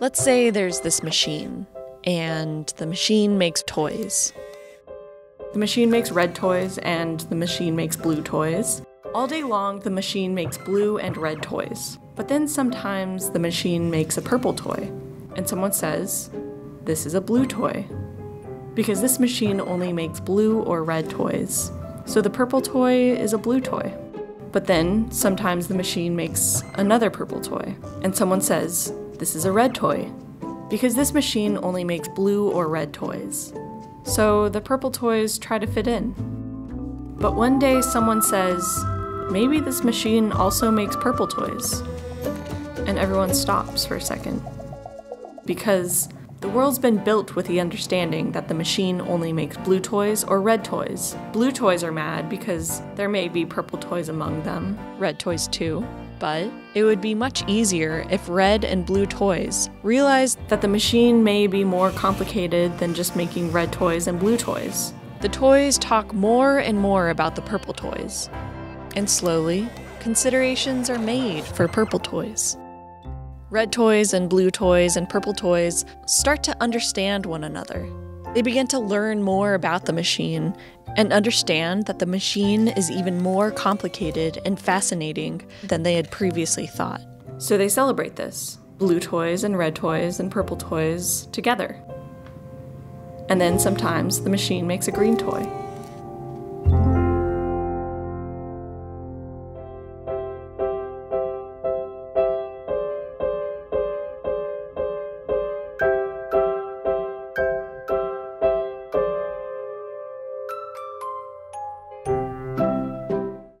Let's say there's this machine, and the machine makes toys. The machine makes red toys, and the machine makes blue toys. All day long, the machine makes blue and red toys. But then sometimes the machine makes a purple toy, and someone says, This is a blue toy. Because this machine only makes blue or red toys. So the purple toy is a blue toy. But then sometimes the machine makes another purple toy, and someone says, This is a red toy. Because this machine only makes blue or red toys. So the purple toys try to fit in. But one day someone says, maybe this machine also makes purple toys. And everyone stops for a second. Because the world's been built with the understanding that the machine only makes blue toys or red toys. Blue toys are mad because there may be purple toys among them. Red toys too. But it would be much easier if red and blue toys realized That the machine may be more complicated than just making red toys and blue toys. the toys talk more and more about the purple toys. And slowly, considerations are made for purple toys. Red toys and blue toys and purple toys start to understand one another. They begin to learn more about the machine and understand that the machine is even more complicated and fascinating than they had previously thought. So they celebrate this blue toys and red toys and purple toys together. And then sometimes the machine makes a green toy.